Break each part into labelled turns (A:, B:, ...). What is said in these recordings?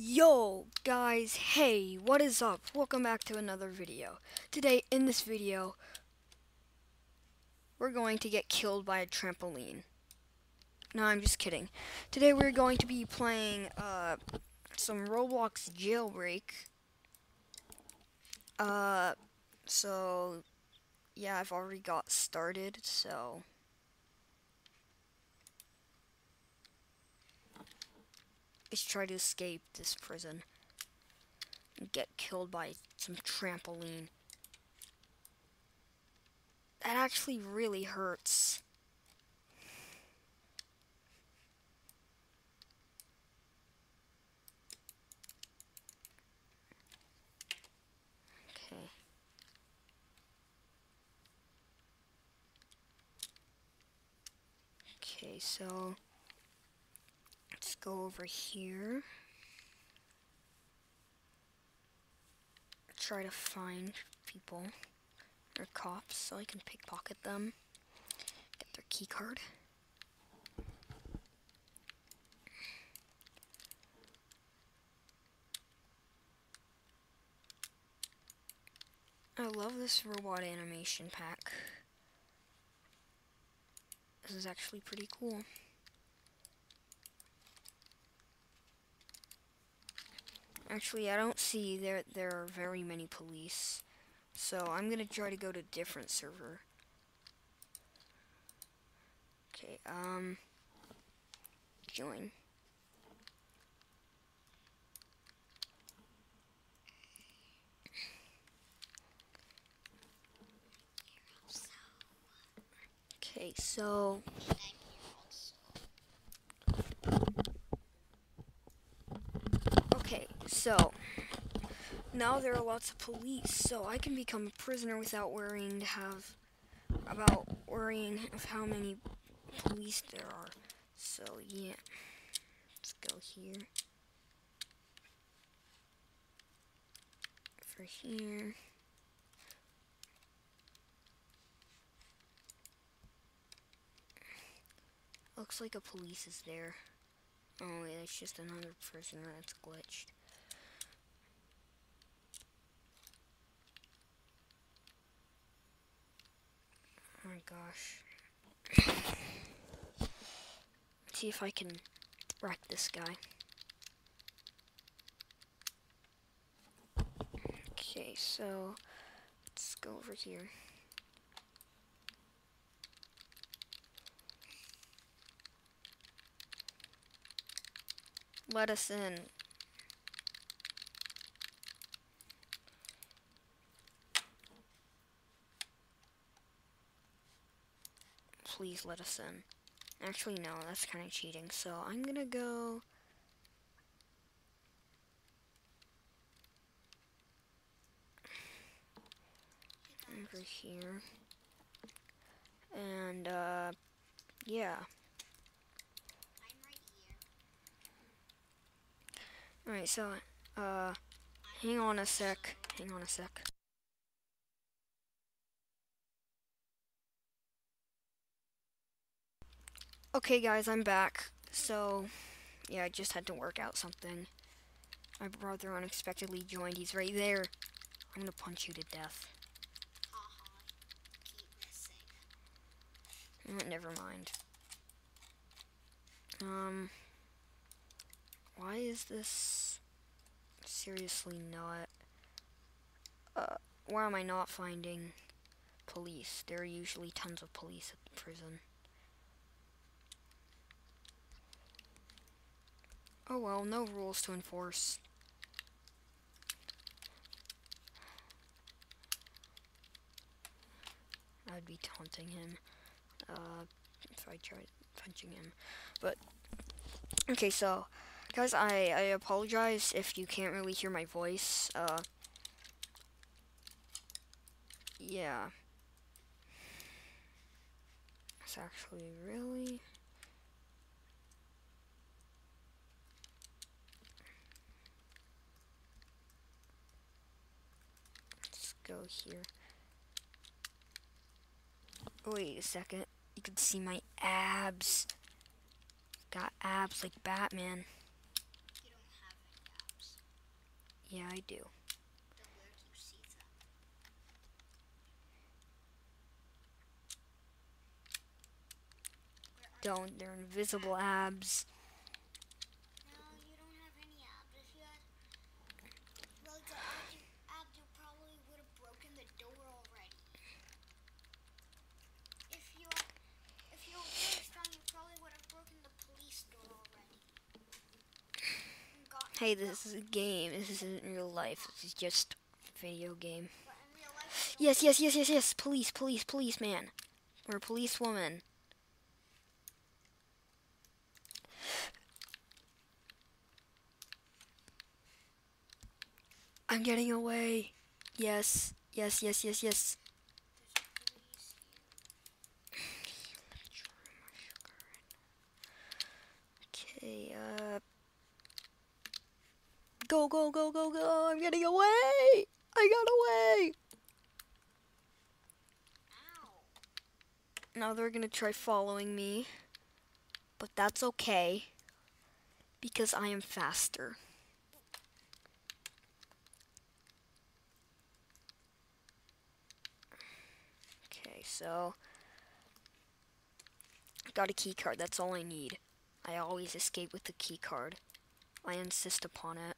A: Yo guys, hey, what is up? Welcome back to another video. Today in this video, we're going to get killed by a trampoline. No, I'm just kidding. Today we're going to be playing uh, some Roblox jailbreak. Uh, so, yeah, I've already got started, so... is try to escape this prison and get killed by some trampoline. That actually really hurts. Okay. Okay, so go over here. Try to find people or cops so I can pickpocket them. Get their key card. I love this robot animation pack. This is actually pretty cool. Actually, I don't see there there are very many police. So I'm gonna try to go to a different server. Okay, um join. Okay, so So, now there are lots of police, so I can become a prisoner without worrying to have, about worrying of how many police there are. So, yeah. Let's go here. For here. Looks like a police is there. Oh wait, it's just another prisoner that's glitched. Oh my gosh. Let's see if I can wreck this guy. Okay, so let's go over here. Let us in. Please let us in. Actually, no, that's kind of cheating. So I'm to go... Over here. And, uh, yeah. Alright, so, uh, hang on a sec. Hang on a sec. Okay guys, I'm back. So, yeah, I just had to work out something. My brother unexpectedly joined. He's right there. I'm gonna punch you to death. Uh. Never mind. Um, why is this seriously not, uh, why am I not finding police? There are usually tons of police at the prison. Oh well, no rules to enforce. I'd be taunting him uh, if I tried punching him. But, okay, so, guys, I, I apologize if you can't really hear my voice. Uh, yeah. It's actually really... go here. Wait a second. You can see my abs. Got abs like Batman. Yeah, I do. Don't. They're invisible abs.
B: No, you don't have any abs. If you had loads of abs, you, abs, you probably would have broken the door already. If you had, if you were really strong, you probably would have broken the police door already. And gotten
A: Hey, this is a game. This isn't real life. This is just video game. Yes, yes, yes, yes, yes. Police, police, police, man. Or a police woman. I'm getting away. Yes, yes, yes, yes, yes. Okay, uh. Go, go, go, go, go. I'm getting away. I got away.
B: Ow.
A: Now they're gonna try following me. But that's okay. Because I am faster. Okay, so. I Got a key card, that's all I need. I always escape with the key card. I insist upon it.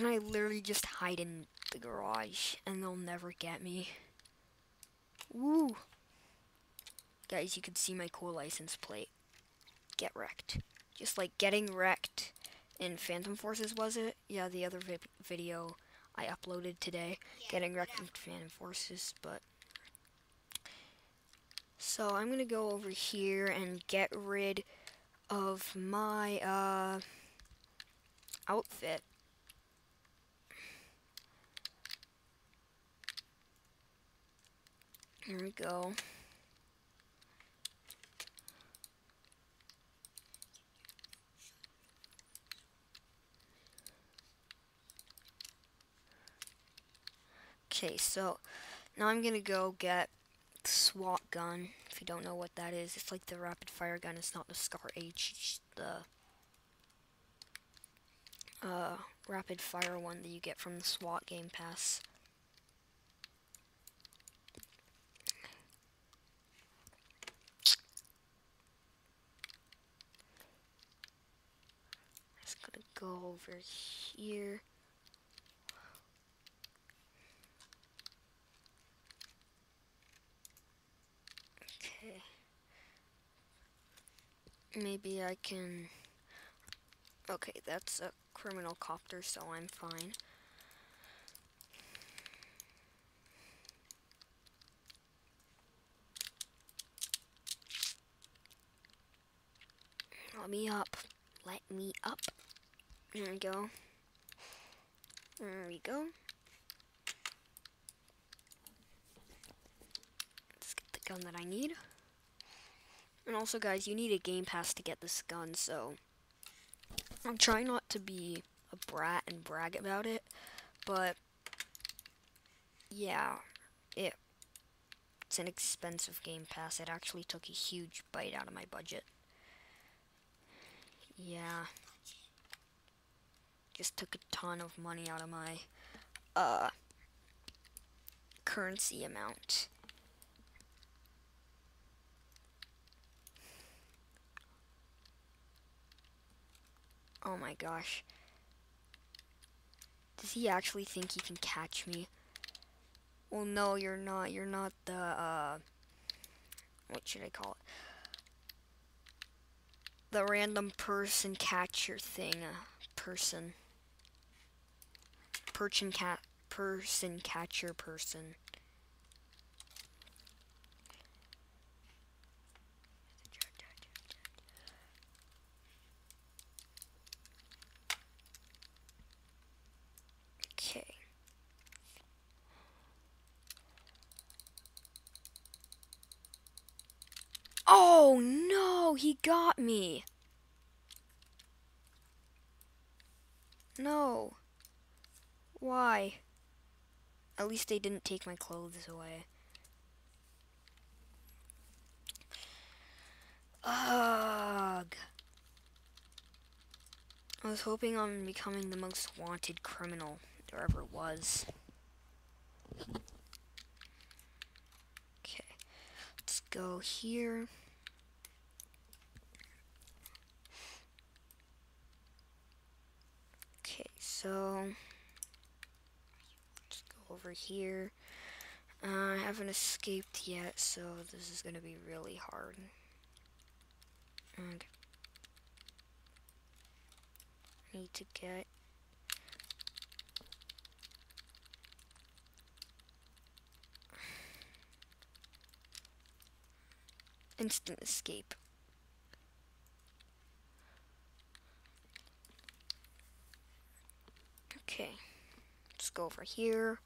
A: Can I literally just hide in the garage and they'll never get me? Woo! Guys, you can see my cool license plate. Get wrecked. Just like getting wrecked in Phantom Forces, was it? Yeah, the other vi- video I uploaded today.
B: Yeah,
A: Getting wrecked
B: yeah.
A: in Phantom Forces, but. So I'm gonna go over here and get rid of my uh outfit. Here we go. Okay, so now I'm gonna go get the SWAT gun. If you don't know what that is, it's like the rapid fire gun. It's not the Scar H, it's the uh, rapid fire one that you get from the SWAT Game Pass. Just gonna go over here. Okay. Maybe I can. Okay, that's a criminal copter, so I'm fine. Let me up. Let me up. There we go. There we go. Let's get the gun that I need. And also, guys, you need a Game Pass to get this gun, so I'm trying not to be a brat and brag about it, but yeah, it it's an expensive Game Pass. It actually took a huge bite out of my budget. Yeah. Just took a ton of money out of my uh currency amount. Oh my gosh. Does he actually think he can catch me? Well, no, you're not. You're not the, uh, what should I call it? The random person catcher thing. Uh, person. Perchin cat. Person catcher person. Okay. Oh no, he got me. No. Why? At least they didn't take my clothes away. Ugh. I was hoping on becoming the most wanted criminal there ever was. Okay. Let's go here. Okay, so over here. Uh, I haven't escaped yet, so this is gonna be really hard. Okay. Need to get instant escape. Okay, let's go over here.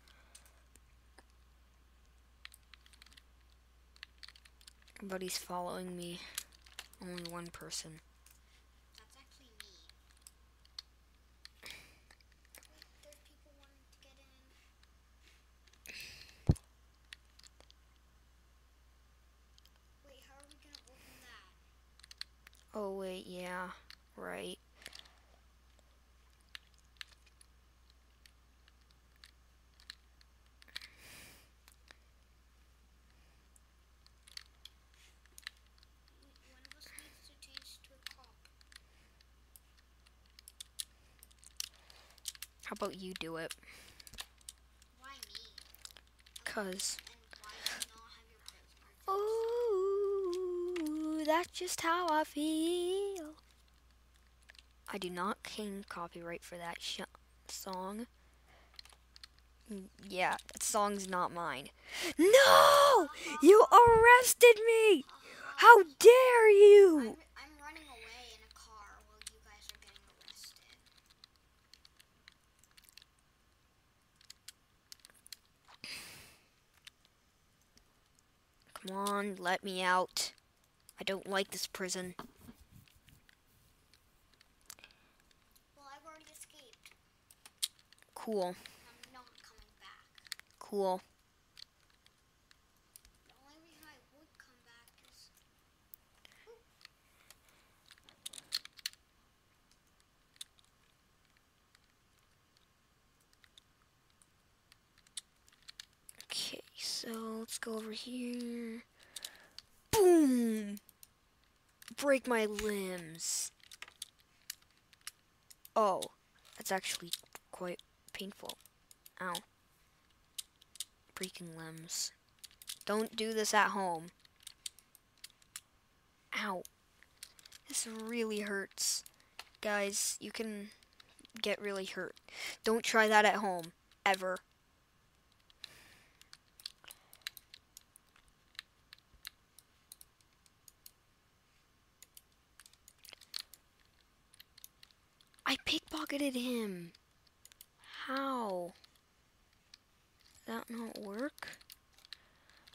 A: Everybody's following me. Only one person.
B: That's actually me. Wait, there's people wanting to get in. Wait, how are we gonna open that?
A: Oh wait, yeah, right.
B: One of us needs to change to a cop.
A: How about you do it?
B: Why me?
A: Cause
B: And why do you not have your birthmark?
A: Ooh, that's just how I feel. I do not claim copyright for that sh- song. Mm, Yeah, that song's not mine. No! You arrested me! How dare you!
B: I'm running away in a car while you guys are getting arrested.
A: Come on, let me out. I don't like this prison.
B: Well, I've already escaped.
A: Cool,
B: I'm not coming back.
A: cool.
B: The only reason I would come back is.
A: Okay, so let's go over here. Boom! Break my limbs. Oh, that's actually quite painful. Ow. Breaking limbs. Don't do this at home. Ow. This really hurts. Guys, you can get really hurt. Don't try that at home. Ever. I pickpocketed him. How? That not work?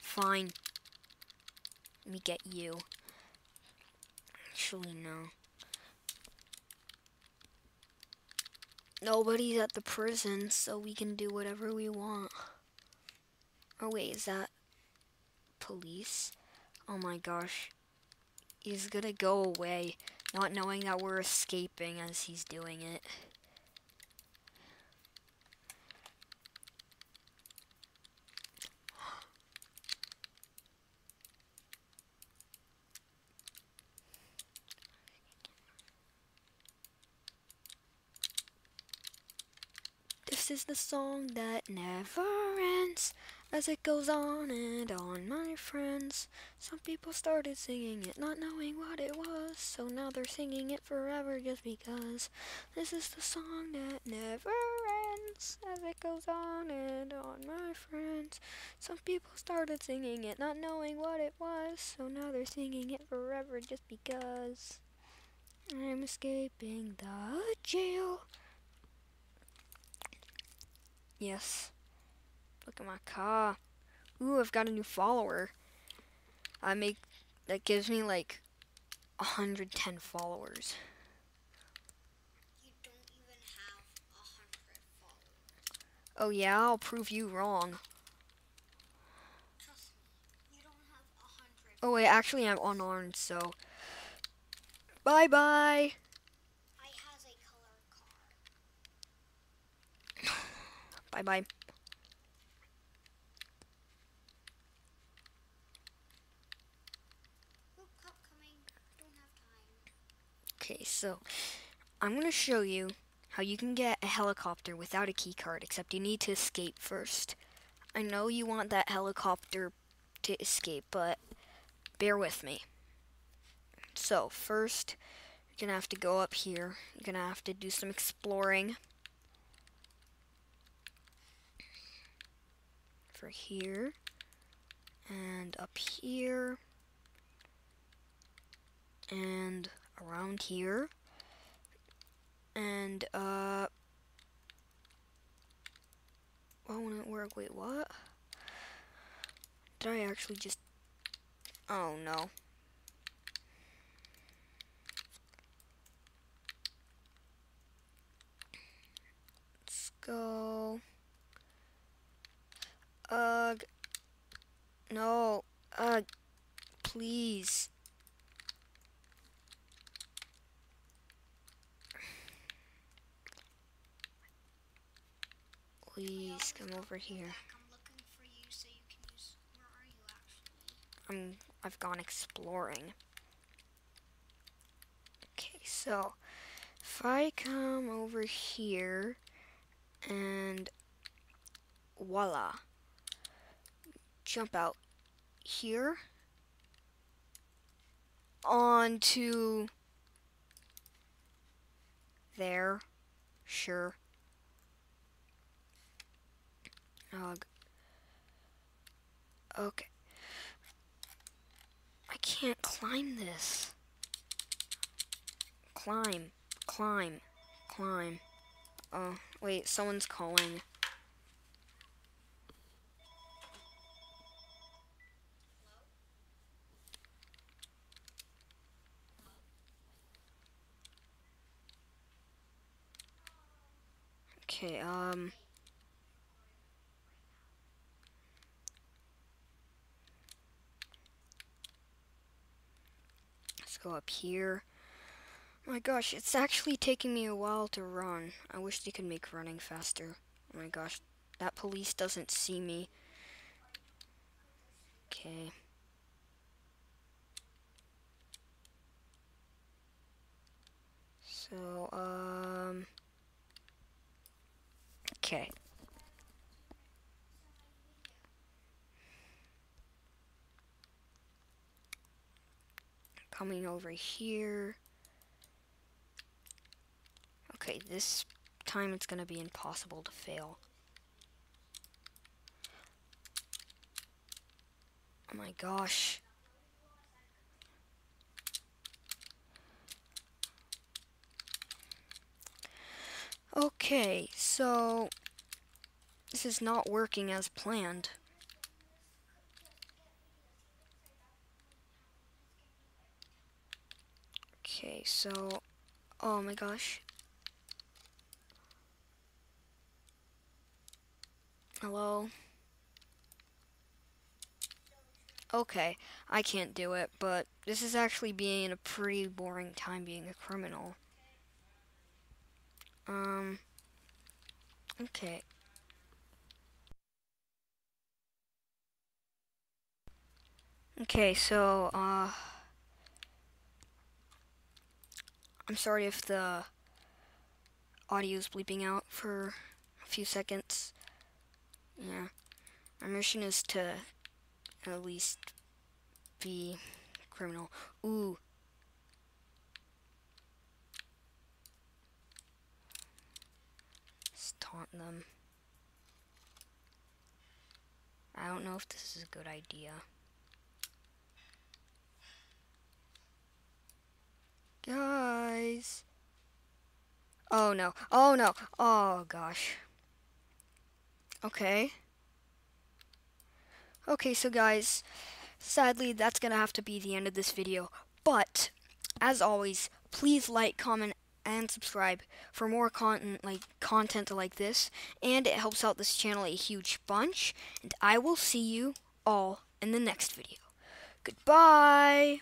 A: Fine. Let me get you. Actually, no. Nobody's at the prison, so we can do whatever we want. Oh, wait, is that police? Oh my gosh. He's gonna go away, not knowing that we're escaping as he's doing it. This is the song that never ends as it goes on and on, my friends. Some people started singing it, not knowing what it was, so now they're singing it forever just because. This is the song that never ends as it goes on and on, my friends. Some people started singing it, not knowing what it was, so now they're singing it forever just because. I'm escaping the jail. Yes. Look at my car. Ooh, I've got a new follower. I make, that gives me like 110 followers. Oh yeah, I'll prove you wrong. Oh wait, actually I'm unarmed, so... Bye bye! bye bye. Okay, so I'm going to show you how you can get a helicopter without a key card, except you need to escape first. I know you want that helicopter to escape, but bear with me. So, first, you're going to have to go up here. You're going to have to do some exploring. For here. And up here. And around here. And, uh... Why won't it work? Wait, what? Did I actually just... Oh, no. Let's go. Ugh. No. Ugh. Please. Please come over here. I'm I've gone exploring. Okay, so if I come over here and voila. Jump out here onto there. Sure. Ugh. Okay. I can't climb this. Climb, climb, climb. Oh, wait, someone's calling. Okay, um... Let's go up here. Oh my gosh, it's actually taking me a while to run. I wish they could make running faster. Oh my gosh, that police doesn't see me. Okay. So, um... Okay. Coming over here. Okay, this time it's going to be impossible to fail. Oh my gosh. Okay, so this is not working as planned. Okay, so, oh my gosh. Hello? Okay, I can't do it, but this is actually being a pretty boring time being a criminal. Um, okay. Okay, so, uh, I'm sorry if the audio is bleeping out for a few seconds. Yeah. Our mission is to at least be criminal. Ooh. Let's taunt them. I don't know if this is a good idea. Guys. Oh no. Oh no. Oh gosh. Okay. Okay, so guys, sadly that's going to have to be the end of this video. But, as always, please like, comment, and subscribe for more content like content like this. And it helps out this channel a huge bunch. And I will see you all in the next video. Goodbye!